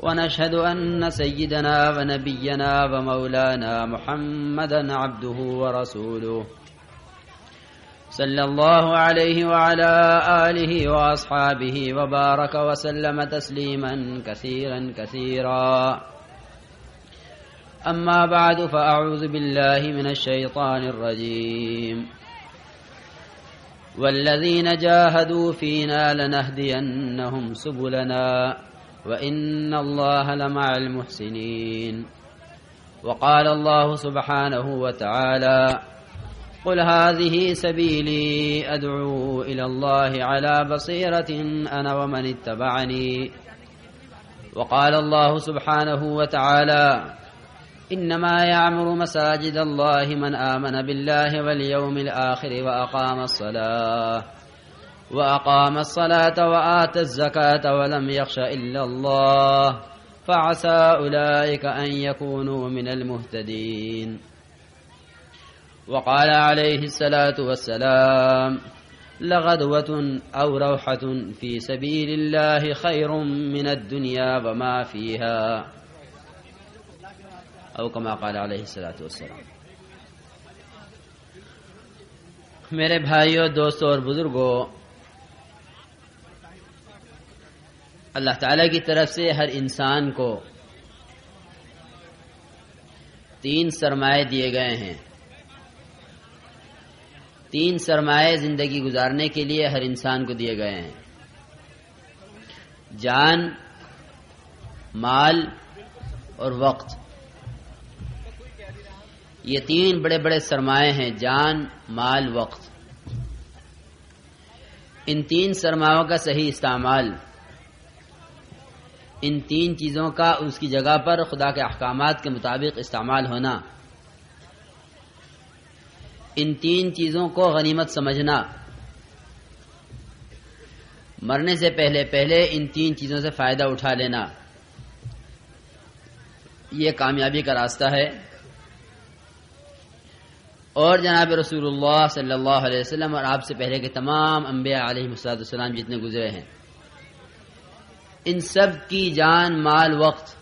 ونشهد أن سيدنا ونبينا ومولانا محمدا عبده ورسوله. صلى الله عليه وعلى آله وأصحابه وبارك وسلم تسليما كثيرا كثيرا. أما بعد فأعوذ بالله من الشيطان الرجيم. والذين جاهدوا فينا لنهدينهم سبلنا. وإن الله لمع المحسنين. وقال الله سبحانه وتعالى قل هذه سبيلي أدعو إلى الله على بصيرة أنا ومن اتبعني وقال الله سبحانه وتعالى إنما يعمر مساجد الله من آمن بالله واليوم الآخر وأقام الصلاة وأقام الصلاة وآتى الزكاة ولم يخش إلا الله. فعسى أولئك أن يكونوا من المهتدين. وقال عليه الصلاة والسلام لغدوة أو روحة في سبيل الله خير من الدنيا وما فيها. أو كما قال عليه الصلاة والسلام. میرے بھائیوں دوستوں اور بزرگوں اللہ تعالی کی طرف سے ہر انسان کو تین سرمایہ دیے گئے ہیں۔ تین سرمایہ زندگی گزارنے کے لیے ہر انسان کو دیے گئے ہیں۔ جان، مال اور وقت۔ یہ تین بڑے بڑے سرمایہ ہیں، جان، مال، وقت۔ ان تین سرمایوں کا صحیح استعمال ان تین چیزوں کا اس کی جگہ پر خدا کے احکامات کے مطابق استعمال ہونا۔ ان تین چیزوں کو غنیمت سمجھنا۔ مرنے سے پہلے پہلے ان تین چیزوں سے فائدہ اٹھا لینا۔ یہ کامیابی کا راستہ ہے۔ اور جناب رسول اللہ صلی اللہ علیہ وسلم اور آپ سے پہلے کے تمام انبیاء علیہ مساد السلام جتنے گزرے ہیں۔ ان سب کی جان، مال، وقت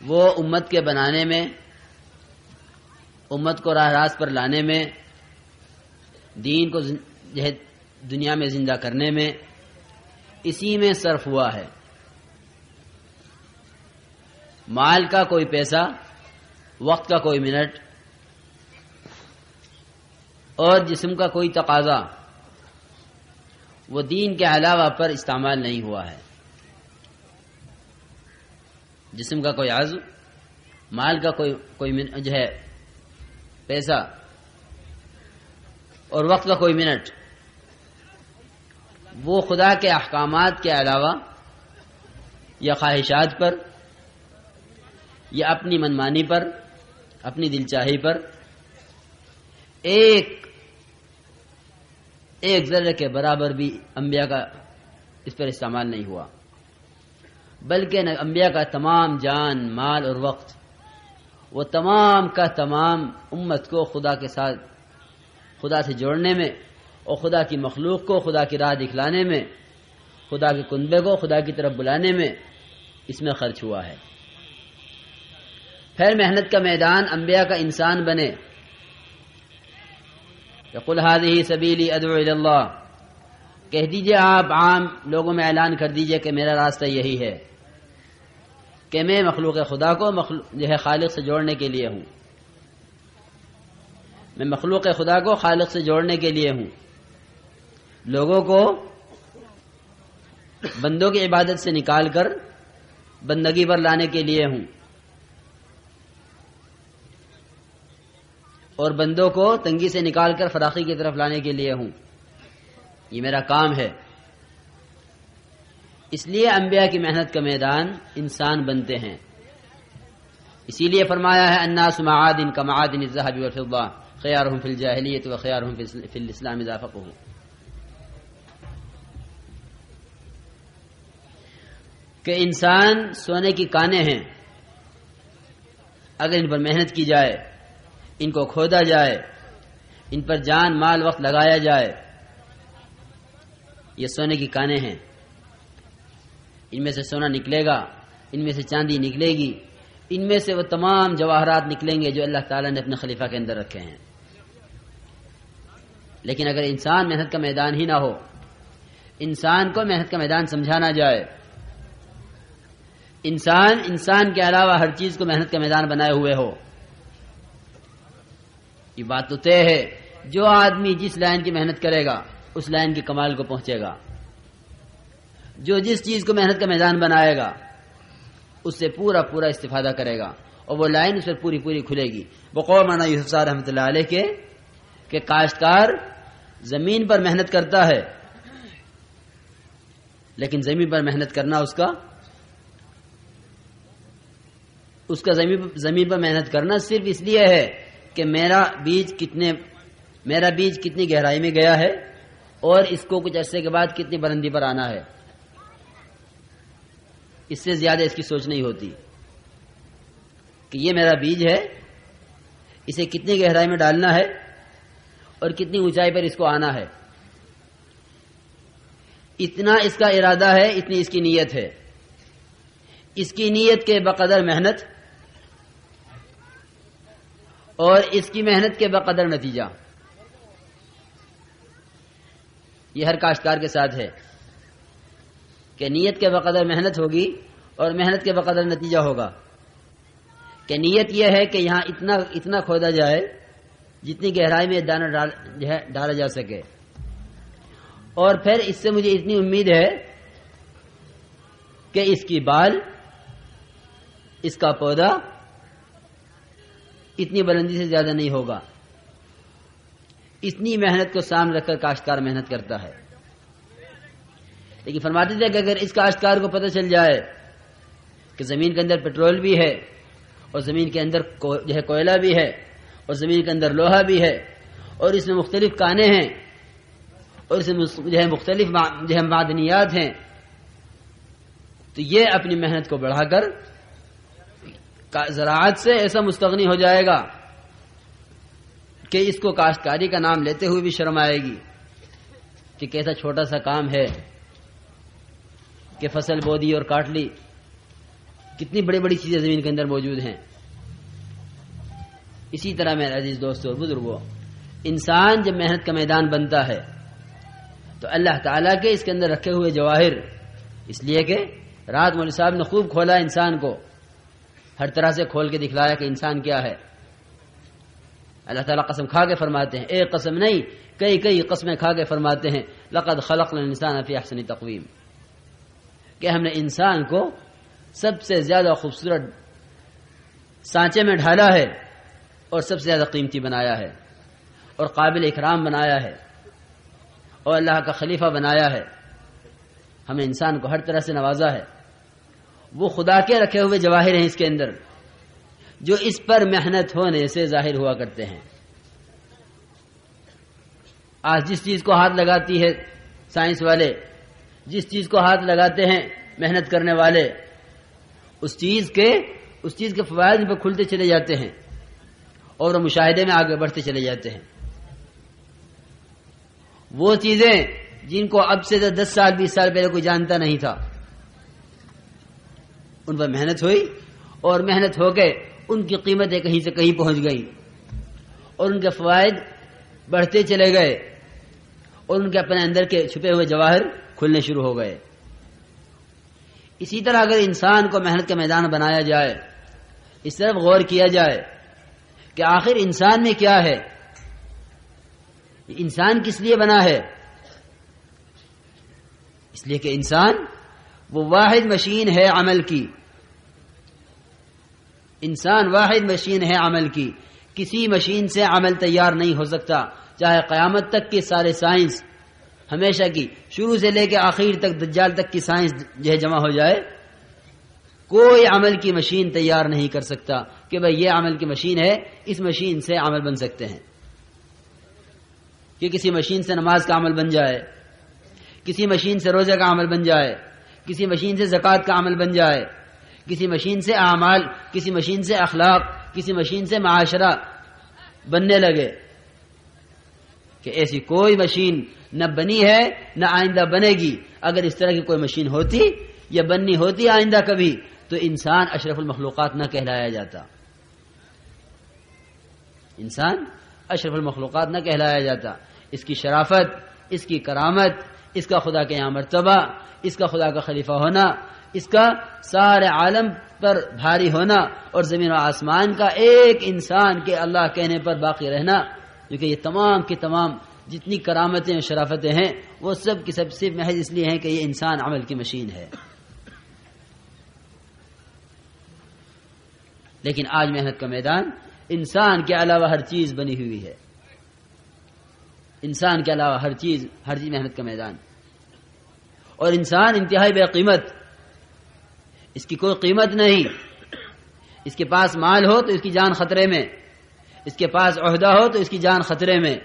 وہ امت کے بنانے میں، امت کو راہ راست پر لانے میں، دین کو دنیا میں زندہ کرنے میں، اسی میں صرف ہوا ہے۔ مال کا کوئی پیسہ، وقت کا کوئی منٹ، اور جسم کا کوئی تقاضا۔ وہ دین کے علاوہ پر استعمال نہیں ہوا ہے۔ جسم کا کوئی عزو مال کا کوئی کوئی جو ہے، پیسہ، اور وقت کا کوئی منٹ، وہ خدا کے احکامات کے علاوہ یا خواہشات پر، یا اپنی منمانی پر، اپنی دل چاہی پر، ایک ایک ذرے کے برابر بھی انبیاء کا اس پر استعمال نہیں ہوا۔ بلکہ انبیاء کا تمام جان، مال اور وقت، وہ تمام کا تمام امت کو خدا کے ساتھ، خدا سے جوڑنے میں اور خدا کی مخلوق کو، خدا کی راہ دکھلانے میں، خدا کے کنبے کو، خدا کی طرف بلانے میں اس میں خرچ ہوا ہے۔ پھر محنت کا میدان انبیاء کا انسان بنے۔ یقل هذه سبیلی ادعو اللہ کہہ دیجیے آپ عام لوگوں میں اعلان کر دیجیے کہ میرا راستہ یہی ہے کہ میں مخلوق خدا کو جو ہے خالق سے جوڑنے کے لیے ہوں۔ میں مخلوق خدا کو خالق سے جوڑنے کے لیے ہوں۔ لوگوں کو بندوں کی عبادت سے نکال کر بندگی پر لانے کے لیے ہوں۔ اور بندوں کو تنگی سے نکال کر فراخی کی طرف لانے کے لیے ہوں۔ یہ میرا کام ہے۔ اس لیے انبیاء کی محنت کا میدان انسان بنتے ہیں۔ اسی لیے فرمایا ہے، الناس معادن کا معادن الذهب والفضة، خيارهم في الجاهلية وخيارهم في الاسلام اذا فقهوا کہ انسان سونے کی کانے ہیں۔ اگر ان پر محنت کی جائے ان کو کھودا جائے، ان پر جان مال وقت لگایا جائے۔ یہ سونے کی کانے ہیں۔ ان میں سے سونا نکلے گا، ان میں سے چاندی نکلے گی۔ ان میں سے وہ تمام جواہرات نکلیں گے جو اللہ تعالیٰ نے اپنے خلیفہ کے اندر رکھے ہیں۔ لیکن اگر انسان محنت کا میدان ہی نہ ہو، انسان کو محنت کا میدان سمجھانا جائے، انسان انسان کے علاوہ ہر چیز کو محنت کا میدان بنائے ہوئے ہو یہ بات تو طے ہے، جو آدمی جس لائن کی محنت کرے گا، اس لائن کے کمال کو پہنچے گا۔ جو جس چیز کو محنت کا میدان بنائے گا، اس سے پورا پورا استفادہ کرے گا۔ اور وہ لائن اس پر پوری پوری کھلے گی۔ بقور مانا یوسف رحمۃ اللہ علیہ کے کہ کاشتکار زمین پر محنت کرتا ہے۔ لیکن زمین پر محنت کرنا اس کا اس کا زمین پر محنت کرنا صرف اس لیے ہے کہ میرا بیج کتنے میرا بیج کتنی گہرائی میں گیا ہے اور اس کو کچھ عرصے کے بعد کتنی بلندی پر آنا ہے۔ اس سے زیادہ اس کی سوچ نہیں ہوتی کہ یہ میرا بیج ہے، اسے کتنی گہرائی میں ڈالنا ہے اور کتنی اونچائی پر اس کو آنا ہے۔ اتنا اس کا ارادہ ہے، اتنی اس کی نیت ہے۔ اس کی نیت کے بقدر محنت اور اس کی محنت کے بقدر نتیجہ۔ یہ ہر کاشتکار کے ساتھ ہے کہ نیت کے بقدر محنت ہوگی اور محنت کے بقدر نتیجہ ہوگا۔ کہ نیت یہ ہے کہ یہاں اتنا اتنا کھودا جائے جتنی گہرائی میں دانا ڈالا جا سکے۔ اور پھر اس سے مجھے اتنی امید ہے کہ اس کی بال، اس کا پودا اتنی بلندی سے زیادہ نہیں ہوگا۔ اتنی محنت کو سامنے رکھ کر کاشتکار محنت کرتا ہے۔ لیکن فرماتے تھے کہ اگر اس کاشتکار کو پتہ چل جائے کہ زمین کے اندر پٹرول بھی ہے اور زمین کے اندر جو ہے کوئلہ بھی ہے اور زمین کے اندر لوہا بھی ہے اور اس میں مختلف کانے ہیں اور اس میں جو ہے مختلف جو ہے معدنیات ہیں، تو یہ اپنی محنت کو بڑھا کر زراعت سے ایسا مستغنی ہو جائے گا کہ اس کو کاشتکاری کا نام لیتے ہوئے بھی شرم آئے گی کہ کیسا چھوٹا سا کام ہے کہ فصل بو دی اور کاٹ لی کتنی بڑی بڑی چیزیں زمین کے اندر موجود ہیں اسی طرح میرے عزیز دوست اور بزرگوں، انسان جب محنت کا میدان بنتا ہے تو اللہ تعالیٰ کے اس کے اندر رکھے ہوئے جواہر، اس لیے کہ رات مول صاحب نے خوب کھولا انسان کو ہر طرح سے کھول کے دکھلایا کہ انسان کیا ہے۔ اللہ تعالیٰ قسم کھا کے فرماتے ہیں ایک قسم نہیں، کئی کئی قسمیں کھا کے فرماتے ہیں، لقد خلق الانسان فی احسن تقویم۔ کہ ہم نے انسان کو سب سے زیادہ خوبصورت سانچے میں ڈھالا ہے اور سب سے زیادہ قیمتی بنایا ہے اور قابل اکرام بنایا ہے اور اللہ کا خلیفہ بنایا ہے۔ ہم نے انسان کو ہر طرح سے نوازا ہے۔ وہ خدا کے رکھے ہوئے جواہر ہیں اس کے اندر، جو اس پر محنت ہونے سے ظاہر ہوا کرتے ہیں۔ آج جس چیز کو ہاتھ لگاتی ہے سائنس والے، جس چیز کو ہاتھ لگاتے ہیں محنت کرنے والے، اس چیز کے، اس چیز کے فوائد پہ کھلتے چلے جاتے ہیں اور وہ مشاہدے میں آگے بڑھتے چلے جاتے ہیں۔ وہ چیزیں جن کو اب سے دس سال، بیس سال پہلے کوئی جانتا نہیں تھا۔ ان پر محنت ہوئی اور محنت ہو کے ان کی قیمتیں کہیں سے کہیں پہنچ گئی اور ان کے فوائد بڑھتے چلے گئے اور ان کے اپنے اندر کے چھپے ہوئے جواہر کھلنے شروع ہو گئے۔ اسی طرح اگر انسان کو محنت کا میدان بنایا جائے، اس طرف غور کیا جائے کہ آخر انسان میں کیا ہے، انسان کس لیے بنا ہے؟ اس لیے کہ انسان وہ واحد مشین ہے عمل کی۔ انسان واحد مشین ہے عمل کی، کسی مشین سے عمل تیار نہیں ہو سکتا۔ چاہے قیامت تک کے سارے سائنس ہمیشہ کی، شروع سے لے کے آخر تک، دجال تک کی سائنس جو ہے جمع ہو جائے۔ کوئی عمل کی مشین تیار نہیں کر سکتا کہ بھائی یہ عمل کی مشین ہے، اس مشین سے عمل بن سکتے ہیں۔ کہ کسی مشین سے نماز کا عمل بن جائے، کسی مشین سے روزہ کا عمل بن جائے، کسی مشین سے زکوٰۃ کا عمل بن جائے۔ کسی مشین سے اعمال، کسی مشین سے اخلاق، کسی مشین سے معاشرہ بننے لگے کہ ایسی کوئی مشین نہ بنی ہے، نہ آئندہ بنے گی۔ اگر اس طرح کی کوئی مشین ہوتی یا بننی ہوتی آئندہ کبھی، تو انسان اشرف المخلوقات نہ کہلایا جاتا۔ انسان اشرف المخلوقات نہ کہلایا جاتا۔ اس کی شرافت، اس کی کرامت، اس کا خدا کے یہاں مرتبہ، اس کا خدا کا خلیفہ ہونا اس کا سارے عالم پر بھاری ہونا اور زمین و آسمان کا ایک انسان کے اللہ کہنے پر باقی رہنا، کیونکہ یہ تمام کے تمام جتنی کرامتیں اور شرافتیں ہیں، وہ سب کی سب صرف محض اس لیے ہیں کہ یہ انسان عمل کی مشین ہے۔ لیکن آج محنت کا میدان انسان کے علاوہ ہر چیز بنی ہوئی ہے۔ انسان کے علاوہ ہر چیز ہر چیز محنت کا میدان۔ اور انسان انتہائی بے قیمت اس کی کوئی قیمت نہیں۔ اس کے پاس مال ہو تو اس کی جان خطرے میں۔ اس کے پاس عہدہ ہو تو اس کی جان خطرے میں۔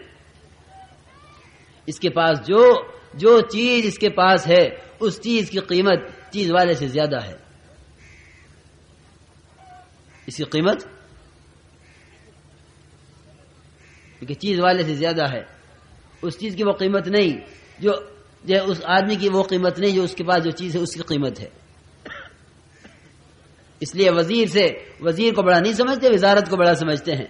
اس کے پاس جو جو چیز اس کے پاس ہے، اس چیز کی قیمت چیز والے سے زیادہ ہے۔ اس کی قیمت؟ کیونکہ چیز والے سے زیادہ ہے۔ اس چیز کی وہ قیمت نہیں، جو جو اس آدمی کی وہ قیمت نہیں، جو اس کے پاس جو چیز ہے، اس کی قیمت ہے۔ اس لیے وزیر سے، وزیر کو بڑا نہیں سمجھتے، وزارت کو بڑا سمجھتے ہیں۔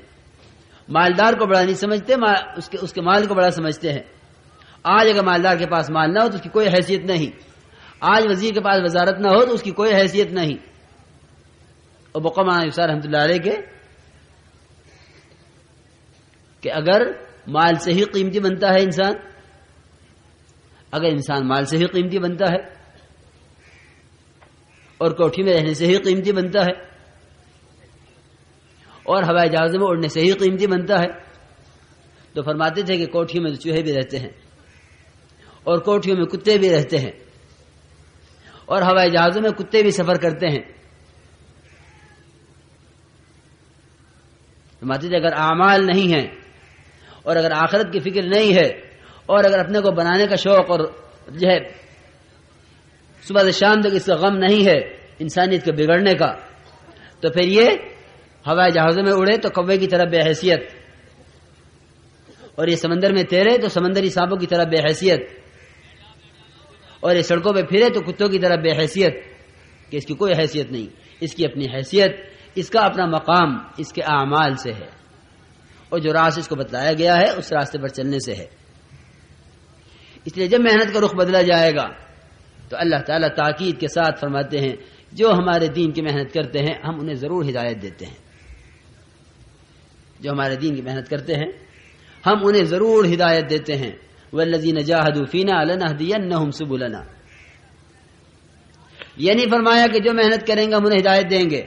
مالدار کو بڑا نہیں سمجھتے اس کے اس کے مال کو بڑا سمجھتے ہیں۔ آج اگر مالدار کے پاس مال نہ ہو تو اس کی کوئی حیثیت نہیں۔ آج وزیر کے پاس وزارت نہ ہو تو اس کی کوئی حیثیت نہیں۔ اور بقام رحمۃ اللہ علیہ کے کہ اگر مال سے ہی قیمتی بنتا ہے انسان، اگر انسان مال سے ہی قیمتی بنتا ہے اور کوٹھی میں رہنے سے ہی قیمتی بنتا ہے۔ اور ہوائی جہازوں میں اڑنے سے ہی قیمتی بنتا ہے۔ تو فرماتے تھے کہ کوٹھی میں چوہے بھی رہتے ہیں۔ اور کوٹھیوں میں کتے بھی رہتے ہیں۔ اور ہوائی جہازوں میں کتے بھی سفر کرتے ہیں۔ فرماتے تھے اگر اعمال نہیں ہیں اور اگر آخرت کی فکر نہیں ہے اور اگر اپنے کو بنانے کا شوق اور جو ہے صبح سے شام تک اس کا غم نہیں ہے انسانیت کے بگڑنے کا۔ تو پھر یہ ہوائی جہازوں میں اڑے تو کوے کی طرح بے حیثیت۔ اور یہ سمندر میں تیرے تو سمندری سانپوں کی طرح بے حیثیت۔ اور یہ سڑکوں پہ پھرے تو کتوں کی طرح بے حیثیت۔ کہ اس کی کوئی حیثیت نہیں، اس کی اپنی حیثیت، اس کا اپنا مقام، اس کے اعمال سے ہے۔ اور جو راستہ اس کو بتلایا گیا ہے، اس راستے پر چلنے سے ہے۔ اس لیے جب محنت کا رخ بدلا جائے گا تو اللہ تعالیٰ تاکید کے ساتھ فرماتے ہیں، جو ہمارے دین کی محنت کرتے ہیں، ہم انہیں ضرور ہدایت دیتے ہیں۔ جو ہمارے دین کی محنت کرتے ہیں، ہم انہیں ضرور ہدایت دیتے ہیں۔ والذین جاہدوا فینا لنہدینہم سبلنا۔ یہ نہیں فرمایا کہ جو محنت کریں گے، ہم انہیں ہدایت دیں گے۔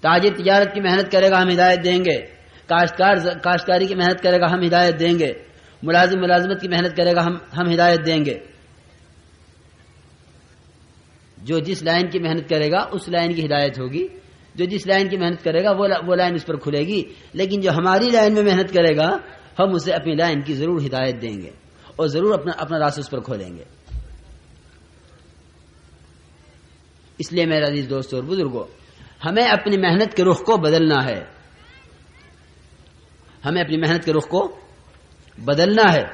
تاجر تجارت کی محنت کرے گا، ہم ہدایت دیں گے۔ کاشتکار، کاشتکاری کی محنت کرے گا، ہم ہدایت دیں گے۔ ملازم، ملازمت کی محنت کرے گا، ہم ہم ہدایت دیں گے۔ جو جس لائن کی محنت کرے گا، اس لائن کی ہدایت ہوگی۔ جو جس لائن کی محنت کرے گا، وہ لائن اس پر کھلے گی۔ لیکن جو ہماری لائن میں محنت کرے گا، ہم اسے اپنی لائن کی ضرور ہدایت دیں گے اور ضرور اپنا اپنا راستہ اس پر کھولیں گے۔ اس لیے میرا عزیز دوست اور بزرگوں ہمیں اپنی محنت کے رخ کو بدلنا ہے۔ ہمیں اپنی محنت کے رخ کو بدلنا ہے۔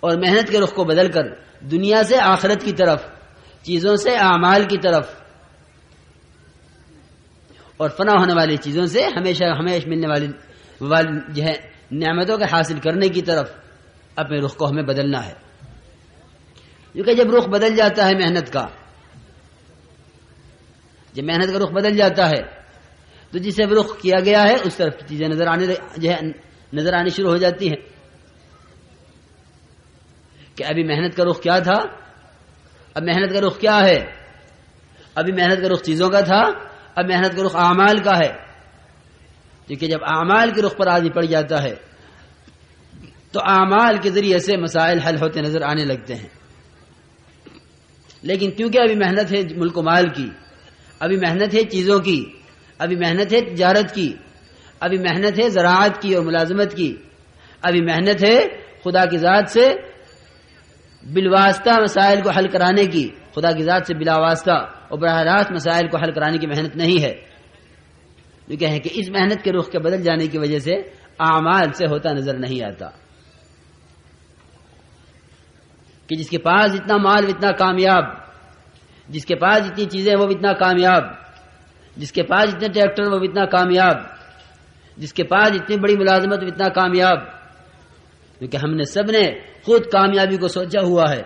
اور محنت کے رخ کو بدل کر دنیا سے آخرت کی طرف چیزوں سے اعمال کی طرف۔ اور فنا ہونے والی چیزوں سے ہمیشہ ہمیشہ ملنے والی جو ہے نعمتوں کے حاصل کرنے کی طرف اپنے رخ کو ہمیں بدلنا ہے۔ کیونکہ جب رخ بدل جاتا ہے محنت کا، جب محنت کا رخ بدل جاتا ہے، تو جسے رخ کیا گیا ہے، اس طرف چیزیں نظر آنے جو ہے، نظر آنی شروع ہو جاتی ہیں۔ کہ ابھی محنت کا رخ کیا تھا؟ اب محنت کا رخ کیا ہے؟ ابھی محنت کا رخ چیزوں کا تھا، اب محنت کا رخ اعمال کا ہے۔ کیونکہ جب اعمال کے رخ پر آدمی پڑ جاتا ہے، تو اعمال کے ذریعے سے مسائل حل ہوتے نظر آنے لگتے ہیں۔ لیکن کیونکہ ابھی محنت ہے ملک و مال کی، ابھی محنت ہے چیزوں کی، ابھی محنت ہے تجارت کی، ابھی محنت ہے زراعت کی اور ملازمت کی، ابھی محنت ہے خدا کی ذات سے بالواسطہ مسائل کو حل کرانے کی، خدا کی ذات سے بلا واسطہ اور براہ راست مسائل کو حل کرانے کی محنت نہیں ہے۔ جو کہ کہ اس محنت کے رخ کے بدل جانے کی وجہ سے اعمال سے ہوتا نظر نہیں آتا۔ کہ جس کے پاس اتنا مال، اتنا کامیاب، جس کے پاس اتنی چیزیں، وہ اتنا کامیاب۔ جس کے پاس اتنے ٹریکٹر، وہ اتنا کامیاب۔ جس کے پاس اتنی بڑی ملازمت اتنا کامیاب۔ کیونکہ ہم نے سب نے خود کامیابی کو سوچا ہوا ہے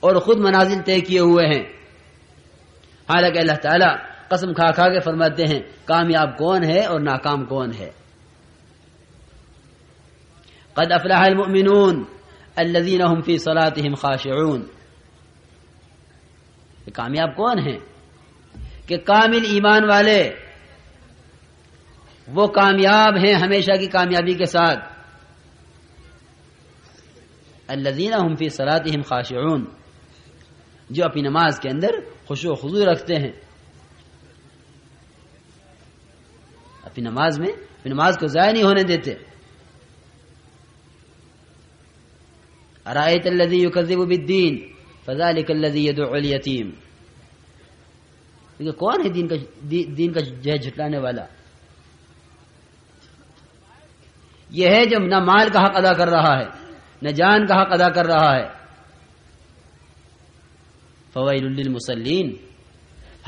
اور خود منازل طے کیے ہوئے ہیں۔ حالانکہ اللہ تعالیٰ قسم کھا کھا کے فرماتے ہیں، کامیاب کون ہے اور ناکام کون ہے؟ قد افلح المؤمنون الذين هم في صلاتهم خاشعون۔ کامیاب کون ہیں؟ کہ کامل ایمان والے، وہ کامیاب ہیں ہمیشہ کی کامیابی کے ساتھ۔ الذين هم في صلاتهم خاشعون۔ جو اپنی نماز کے اندر خوشو خضو رکھتے ہیں۔ اپنی نماز میں اپنی نماز کو ضائع نہیں ہونے دیتے۔ ارائیت الذي يكذب بالدين فذلك الذي يدعو اليتيم کون ہے دین کا دین کا جہ جھٹلانے والا؟ یہ ہے جو نہ مال کا حق ادا کر رہا ہے۔ نہ جان کا حق ادا کر رہا ہے۔ فوائل للمسلین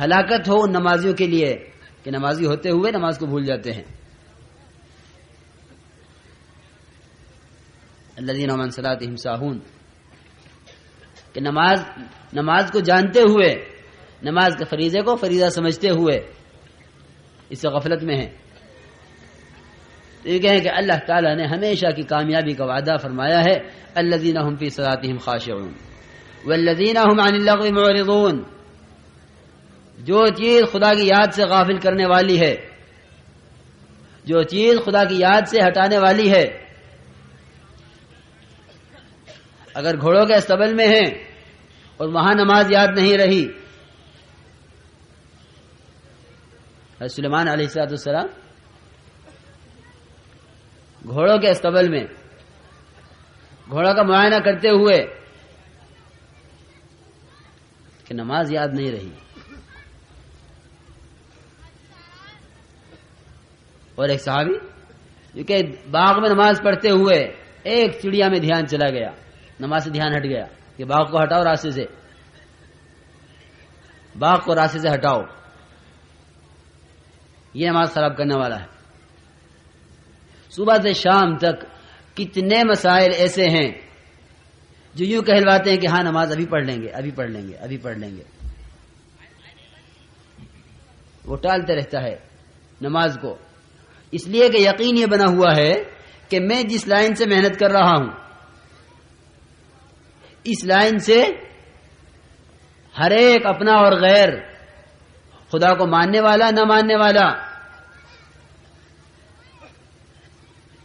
ہلاکت ہو ان نمازیوں کے لیے کہ نمازی ہوتے ہوئے نماز کو بھول جاتے ہیں۔ الذين من صلاتهم ساهون کہ نماز نماز کو جانتے ہوئے، نماز کے فریضے کو فریضہ سمجھتے ہوئے اس غفلت میں ہیں۔ تو یہ کہیں کہ اللہ تعالیٰ نے ہمیشہ کی کامیابی کا وعدہ فرمایا ہے الذين هم في صلاتهم خاشعون۔ والذين هم عن اللغو معرضون۔ جو چیز خدا کی یاد سے غافل کرنے والی ہے، جو چیز خدا کی یاد سے ہٹانے والی ہے۔ اگر گھوڑوں کے استبل میں ہیں اور وہاں نماز یاد نہیں رہی سلیمان علیہ السلام گھوڑوں کے استبل میں۔ گھوڑا کا معائنہ کرتے ہوئے کہ نماز یاد نہیں رہی۔ اور ایک صحابی کہ باغ میں نماز پڑھتے ہوئے ایک چڑیا میں دھیان چلا گیا۔ نماز سے دھیان ہٹ گیا کہ باغ کو ہٹاؤ راستے سے۔ باغ کو راستے سے ہٹاؤ۔ یہ نماز خراب کرنے والا ہے۔ صبح سے شام تک کتنے مسائل ایسے ہیں جو یوں کہلواتے ہیں کہ ہاں نماز ابھی پڑھ لیں گے، ابھی پڑھ لیں گے، ابھی پڑھ لیں گے۔ وہ ٹالتے رہتا ہے نماز کو۔ اس لیے کہ یقین یہ بنا ہوا ہے کہ میں جس لائن سے محنت کر رہا ہوں، اس لائن سے ہر ایک اپنا اور غیر، خدا کو ماننے والا، نہ ماننے والا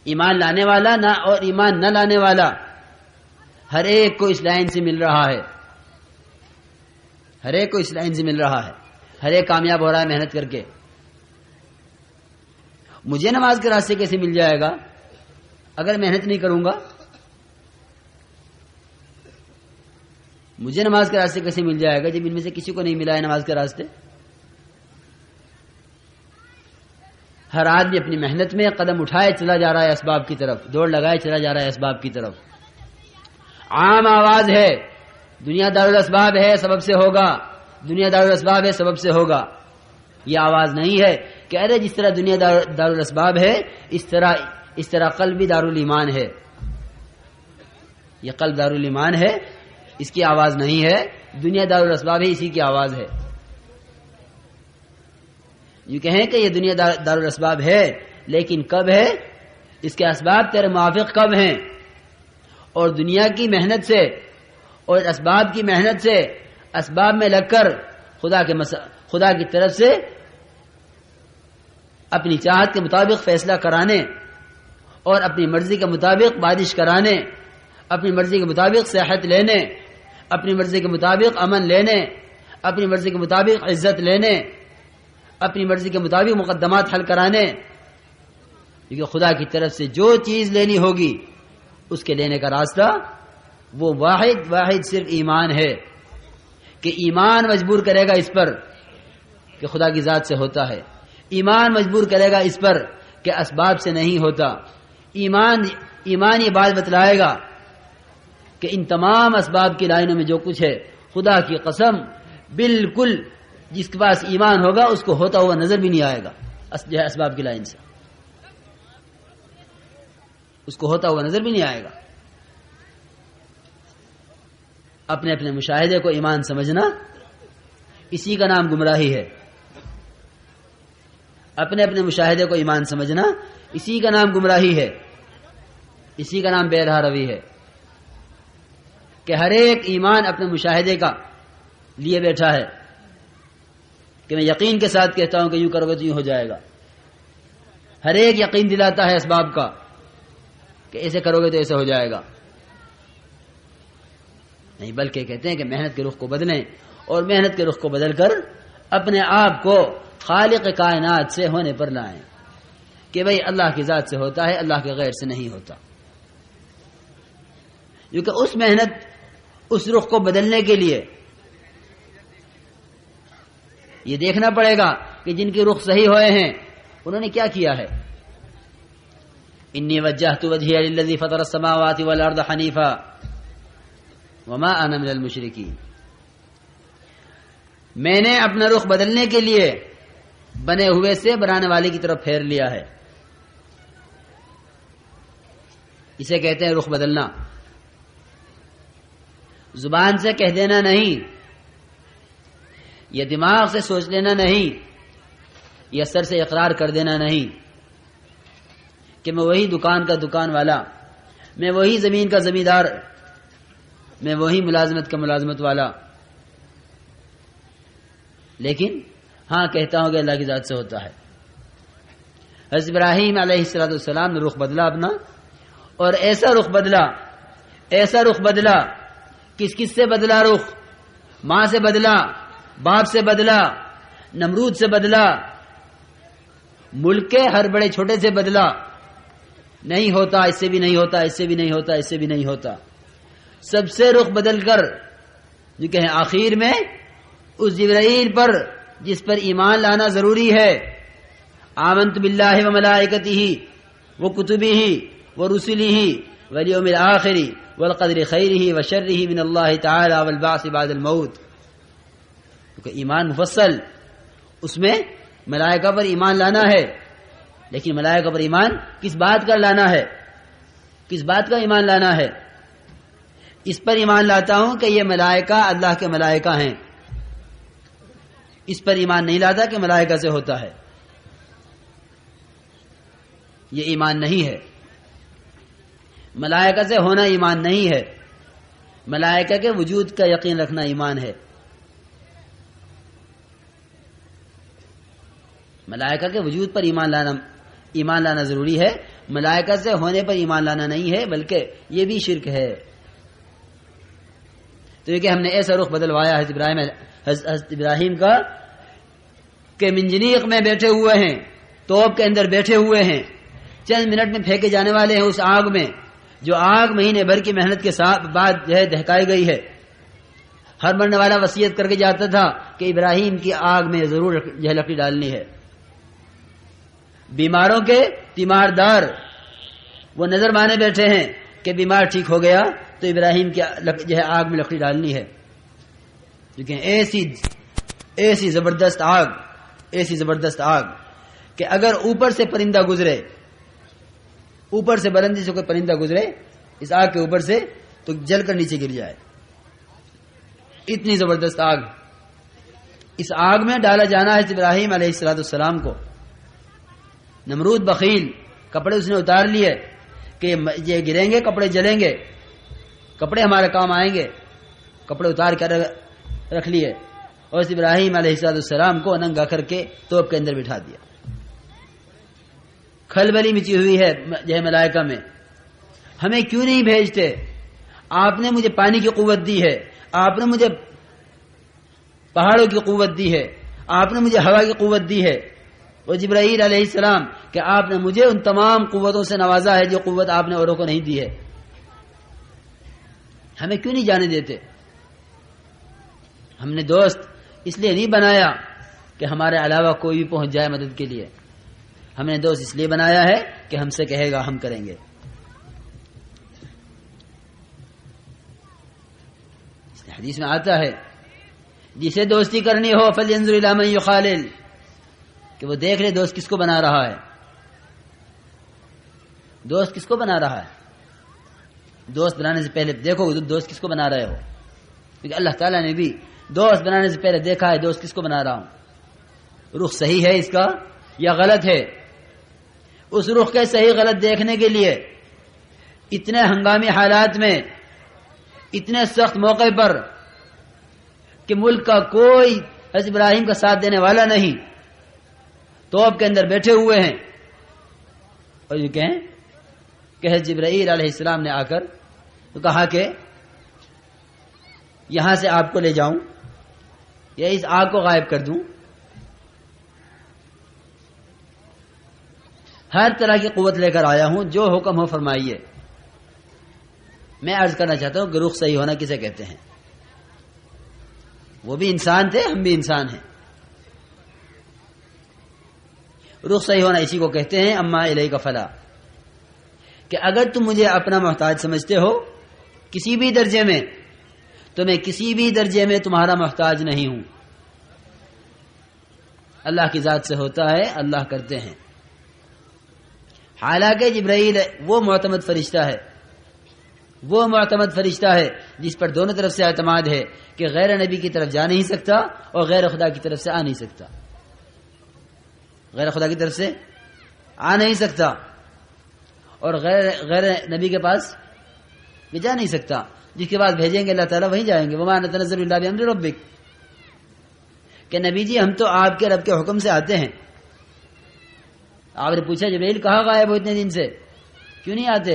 ایمان لانے والا نہ اور ایمان نہ لانے والا۔ ہر ایک کو اس لائن سے مل رہا ہے۔ ہر ایک کو اس لائن سے مل رہا ہے۔ ہر ایک کامیاب ہو رہا ہے محنت کر کے۔ مجھے نماز کے راستے کیسے مل جائے گا؟ اگر محنت نہیں کروں گا؟ مجھے نماز کے راستے کیسے مل جائے گا جب ان میں سے کسی کو نہیں ملا ہے نماز کے راستے؟ ہر آدمی اپنی محنت میں قدم اٹھائے چلا جا رہا ہے اسباب کی طرف، دوڑ لگائے چلا جا رہا ہے اسباب کی طرف۔ عام آواز ہے، دنیا دار الاسباب ہے سبب سے ہوگا، دنیا دار الاسباب ہے سبب سے ہوگا۔ یہ آواز نہیں ہے کہ ارے جس طرح دنیا دار الاسباب ہے، اس طرح اس طرح قلب بھی دار ہے۔ یہ قلب دارالایمان ہے، اس کی آواز نہیں ہے، دنیا دار الاسباب ہے، اسی کی آواز ہے۔ یہ کہیں کہ یہ دنیا دار الاسباب ہے، لیکن کب ہے؟ اس کے اسباب تیرے موافق کب ہیں؟ اور دنیا کی محنت سے، اور اسباب کی محنت سے، اسباب میں لگ کر خدا کے مس... خدا کی طرف سے اپنی چاہت کے مطابق فیصلہ کرانے، اور اپنی مرضی کے مطابق بارش کرانے، اپنی مرضی کے مطابق صحت لینے، اپنی مرضی کے مطابق امن لینے، اپنی مرضی کے مطابق عزت لینے اپنی مرضی کے مطابق مقدمات حل کرانے۔ کیونکہ خدا کی طرف سے جو چیز لینی ہوگی، اس کے لینے کا راستہ وہ واحد واحد صرف ایمان ہے کہ ایمان مجبور کرے گا اس پر کہ خدا کی ذات سے ہوتا ہے۔ ایمان مجبور کرے گا اس پر کہ اسباب سے نہیں ہوتا۔ ایمان ایمان یہ بات بتلائے گا کہ ان تمام اسباب کی لائنوں میں جو کچھ ہے، خدا کی قسم بالکل جس کے پاس ایمان ہوگا، اس کو ہوتا ہوا نظر بھی نہیں آئے گا۔ جو ہے اسباب کی لائن سے۔ اس کو ہوتا ہوا نظر بھی نہیں آئے گا۔ اپنے اپنے مشاہدے کو ایمان سمجھنا، اسی کا نام گمراہی ہے۔ اپنے اپنے مشاہدے کو ایمان سمجھنا، اسی کا نام گمراہی ہے۔ اسی کا نام بے رہا روی ہے۔ کہ ہر ایک ایمان اپنے مشاہدے کا لیے بیٹھا ہے۔ کہ میں یقین کے ساتھ کہتا ہوں کہ یوں کرو گے تو یوں ہو جائے گا۔ ہر ایک یقین دلاتا ہے اسباب کا کہ ایسے کرو گے تو ایسے ہو جائے گا۔ نہیں، بلکہ کہتے ہیں کہ محنت کے رخ کو بدلیں اور محنت کے رخ کو بدل کر اپنے آپ کو خالق کائنات سے ہونے پر لائیں کہ بھائی اللہ کی ذات سے ہوتا ہے، اللہ کے غیر سے نہیں ہوتا۔ کیونکہ اس محنت، اس رخ کو بدلنے کے لیے یہ دیکھنا پڑے گا کہ جن کے رخ صحیح ہوئے ہیں، انہوں نے کیا کیا ہے؟ انی وجہ تو وجہ فطر السماوات والارض حنیفہ وما انا من المشرکین۔ میں نے اپنا رخ بدلنے کے لیے بنے ہوئے سے بنانے والے کی طرف پھیر لیا ہے۔ اسے کہتے ہیں رخ بدلنا۔ زبان سے کہہ دینا نہیں یہ دماغ سے سوچ لینا نہیں، یہ سر سے اقرار کر دینا نہیں کہ میں وہی دکان کا دکان والا، میں وہی زمین کا زمیندار، میں وہی ملازمت کا ملازمت والا۔ لیکن ہاں کہتا ہوں کہ اللہ کی ذات سے ہوتا ہے۔ حضرت ابراہیم علیہ السلاۃ السلام نے رخ بدلا اپنا، اور ایسا رخ بدلا، ایسا رخ بدلا، کس کس سے بدلا رخ؟ ماں سے بدلا باپ سے بدلا نمرود سے بدلا ملک کے ہر بڑے چھوٹے سے بدلا نہیں ہوتا، اس سے بھی نہیں ہوتا، اس سے بھی نہیں ہوتا، اس سے بھی نہیں ہوتا۔ سب سے رخ بدل کر، جو کہیں آخر میں، اس جبرائیل پر، جس پر ایمان لانا ضروری ہے۔ آمنت باللہ و ملائکتی ہی وہ کتبی ہی وہ رسولی ہی ولیوم الآخری والقدر خیره وشره من اللہ تعالی والبعث بعد الموت۔ کیونکہ ایمان مفصل، اس میں ملائکہ پر ایمان لانا ہے۔ لیکن ملائکہ پر ایمان کس بات کا لانا ہے؟ کس بات کا ایمان لانا ہے؟ اس پر ایمان لاتا ہوں کہ یہ ملائکہ اللہ کے ملائکہ ہیں۔ اس پر ایمان نہیں لاتا کہ ملائکہ سے ہوتا ہے۔ یہ ایمان نہیں ہے۔ ملائکہ سے ہونا ایمان نہیں ہے۔ ملائکہ کے وجود کا یقین رکھنا ایمان ہے۔ ملائکہ کے وجود پر ایمان لانا ایمان لانا ضروری ہے۔ ملائکہ سے ہونے پر ایمان لانا نہیں ہے، بلکہ یہ بھی شرک ہے۔ تو یہ کہ ہم نے ایسا رخ بدلوایا حضرت ابراہیم حضرت ابراہیم کا کہ منجنیق میں بیٹھے ہوئے ہیں، توپ کے اندر بیٹھے ہوئے ہیں۔ چند منٹ میں پھینکے جانے والے ہیں اس آگ میں، جو آگ مہینے بھر کی محنت کے ساتھ بعد جو ہے دہکائی گئی ہے۔ ہر مرنے والا وسیعت کر کے جاتا تھا کہ ابراہیم کی آگ میں ضرور جو لکڑی ڈالنی ہے۔ بیماروں کے تیمار دار۔ وہ نظر مانے بیٹھے ہیں کہ بیمار ٹھیک ہو گیا تو ابراہیم کی جو ہے آگ میں لکڑی ڈالنی ہے۔ لیکن ایسی ایسی زبردست آگ، ایسی زبردست آگ کہ اگر اوپر سے پرندہ گزرے، اوپر سے بلندی سے کوئی پرندہ گزرے، اس آگ کے اوپر سے تو جل کر نیچے گر جائے۔ اتنی زبردست آگ۔ اس آگ میں ڈالا جانا ہے ابراہیم علیہ السلاۃ السلام کو۔ نمرود بخیل، کپڑے اس نے اتار لیے کہ یہ گریں گے، کپڑے جلیں گے، کپڑے ہمارے کام آئیں گے، کپڑے اتار کر رکھ لیے۔ اور اس ابراہیم علیہ السلام کو ننگا کر کے توپ کے اندر بٹھا دیا۔ کھلبلی مچی ہوئی ہے جو ہے ملائکہ میں۔ ہمیں کیوں نہیں بھیجتے؟ آپ نے مجھے پانی کی قوت دی ہے۔ آپ نے مجھے پہاڑوں کی قوت دی ہے۔ آپ نے مجھے ہوا کی قوت دی ہے۔ وہ جبرائیل علیہ السلام کہ آپ نے مجھے ان تمام قوتوں سے نوازا ہے جو قوت آپ نے اوروں کو نہیں دی ہے۔ ہمیں کیوں نہیں جانے دیتے؟ ہم نے دوست اس لیے نہیں بنایا کہ ہمارے علاوہ کوئی بھی پہنچ جائے مدد کے لیے۔ ہم نے دوست اس لیے بنایا ہے کہ ہم سے کہے گا ہم کریں گے۔ حدیث میں آتا ہے، جسے دوستی کرنی ہو فل خالل کہ وہ دیکھ لے دوست کس کو بنا رہا ہے۔ دوست کس کو بنا رہا ہے۔ دوست بنانے سے پہلے دیکھو دوست کس کو بنا رہے ہو۔ کیونکہ اللہ تعالیٰ نے بھی دوست بنانے سے پہلے دیکھا ہے دوست کس کو بنا رہا ہوں۔ رخ صحیح ہے اس کا یا غلط ہے؟ اس رخ کے صحیح غلط دیکھنے کے لیے اتنے ہنگامی حالات میں، اتنے سخت موقع پر کہ ملک کا کوئی حضرت ابراہیم کا ساتھ دینے والا نہیں۔ توپ کے اندر بیٹھے ہوئے ہیں۔ اور یہ کہیں کہ حضرت ابراہیم علیہ السلام نے آ کر تو کہا کہ یہاں سے آپ کو لے جاؤں یا اس آگ کو غائب کر دوں۔ ہر طرح کی قوت لے کر آیا ہوں، جو حکم ہو فرمائیے۔ میں عرض کرنا چاہتا ہوں کہ رخ صحیح ہونا کسے کہتے ہیں؟ وہ بھی انسان تھے، ہم بھی انسان ہیں۔ رخ صحیح ہونا اسی کو کہتے ہیں، اما علیہ کا فلا۔ کہ اگر تم مجھے اپنا محتاج سمجھتے ہو کسی بھی درجے میں، تو میں کسی بھی درجے میں تمہارا محتاج نہیں ہوں۔ اللہ کی ذات سے ہوتا ہے، اللہ کرتے ہیں۔ حالانکہ جبرائیل وہ معتمد فرشتہ ہے۔ وہ معتمد فرشتہ ہے جس پر دونوں طرف سے اعتماد ہے کہ غیر نبی کی طرف جا نہیں سکتا اور غیر خدا کی طرف سے آ نہیں سکتا۔ غیر خدا کی طرف سے آ نہیں سکتا اور غیر غیر نبی کے پاس بھی جا نہیں سکتا جس کے بعد بھیجیں گے اللہ تعالیٰ، وہیں جائیں گے۔ وہ نظر اللہ ربک کہ نبی جی ہم تو آپ کے رب کے حکم سے آتے ہیں۔ آپ نے پوچھا جب کہا غائب ہو اتنے دن سے؟ کیوں نہیں آتے؟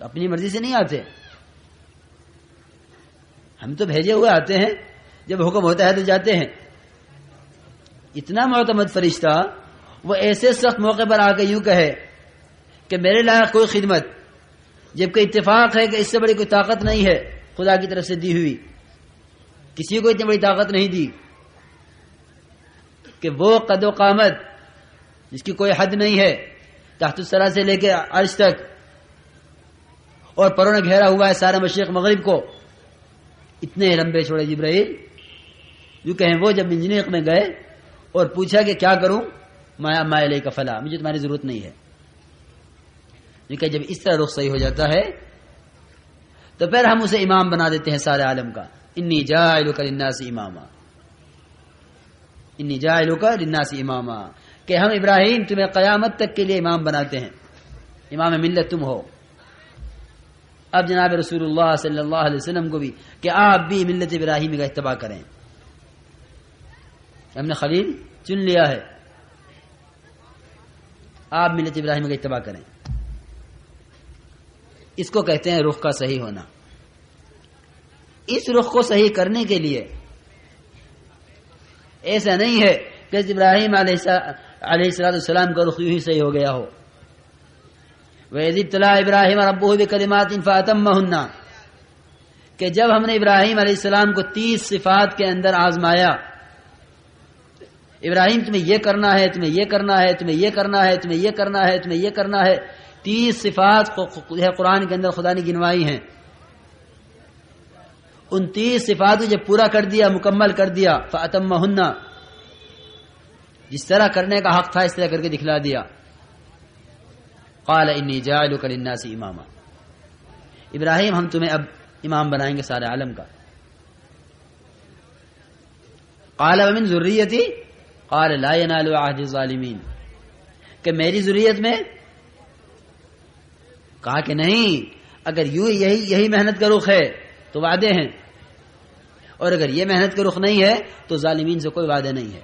اپنی مرضی سے نہیں آتے۔ ہم تو بھیجے ہوئے آتے ہیں۔ جب حکم ہوتا ہے تو جاتے ہیں۔ اتنا معتمد فرشتہ، وہ ایسے سخت موقع پر آ کے یوں کہے کہ میرے لائق کوئی خدمت جبکہ اتفاق ہے کہ اس سے بڑی کوئی طاقت نہیں ہے، خدا کی طرف سے دی ہوئی۔ کسی کو اتنی بڑی طاقت نہیں دی کہ وہ قد و قامت، جس کی کوئی حد نہیں ہے، تحت السرا سے لے کے عرش تک۔ اور پروں نے گھیرا ہوا ہے سارے مشرق مغرب کو۔ اتنے لمبے چھوڑے جبرائیل، یوں کہیں وہ جب انجینئر میں گئے اور پوچھا کہ کیا کروں؟ مایا مایا کا فلا، مجھے تمہاری ضرورت نہیں ہے۔ کہ جب اس طرح رخ صحیح ہو جاتا ہے، تو پھر ہم اسے امام بنا دیتے ہیں سارے عالم کا۔ انی جائلو کا اماما۔ انی جائلو کا اماما۔ کہ ہم ابراہیم تمہیں قیامت تک کے لیے امام بناتے ہیں۔ امام ملت تم ہو۔ اب جناب رسول اللہ صلی اللہ علیہ وسلم کو بھی کہ آپ بھی ملت ابراہیم کا اتباع کریں۔ ہم نے خلیل چن لیا ہے۔ آپ ملت ابراہیم کا اتباع کریں۔ اس کو کہتے ہیں رخ کا صحیح ہونا۔ اس رخ کو صحیح کرنے کے لیے ایسا نہیں ہے کہ ابراہیم علیہ السلام کا رخ ہی صحیح ہو گیا ہو۔ وہ ابراہیم ابو بھی کلمات انفاطم کہ جب ہم نے ابراہیم علیہ السلام کو تیس صفات کے اندر آزمایا ابراہیم، تمہیں یہ کرنا ہے، تمہیں یہ کرنا ہے، تمہیں یہ کرنا ہے، تمہیں یہ کرنا ہے، تمہیں یہ کرنا ہے۔ تیس صفات قرآن کے اندر خدا نے گنوائی ہیں۔ ان تیس صفات جب پورا کر دیا، مکمل کر دیا فاتم ہننا جس طرح کرنے کا حق تھا، اس طرح کر کے دکھلا دیا۔ قال انی جعلک للناس اماما ابراہیم، ہم تمہیں اب امام بنائیں گے سارے عالم کا۔ قال ومن ذریتی قال لا ينال عهد الظالمین کہ میری ضروریت میں کہا کہ نہیں، اگر یوں یہی یہی محنت کا رخ ہے تو وعدے ہیں۔ اور اگر یہ محنت کا رخ نہیں ہے تو ظالمین سے کوئی وعدے نہیں ہے۔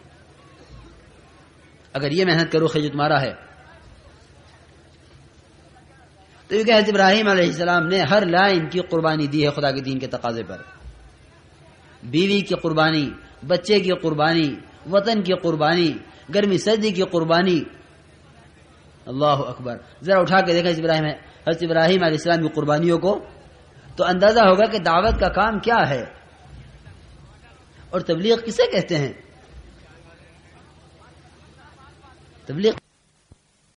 اگر یہ محنت کا رخ ہے جو تمہارا ہے۔ تو یہ کہ حضرت ابراہیم علیہ السلام نے ہر لائن کی قربانی دی ہے خدا کے دین کے تقاضے پر۔ بیوی کی قربانی، بچے کی قربانی وطن کی قربانی، گرمی، سردی کی قربانی۔ اللہ اکبر۔ ذرا اٹھا کے دیکھا حضرت ابراہیم حضرت ابراہیم علیہ السلام کی قربانیوں کو۔ تو اندازہ ہوگا کہ دعوت کا کام کیا ہے۔ اور تبلیغ کسے کہتے ہیں؟ تبلیغ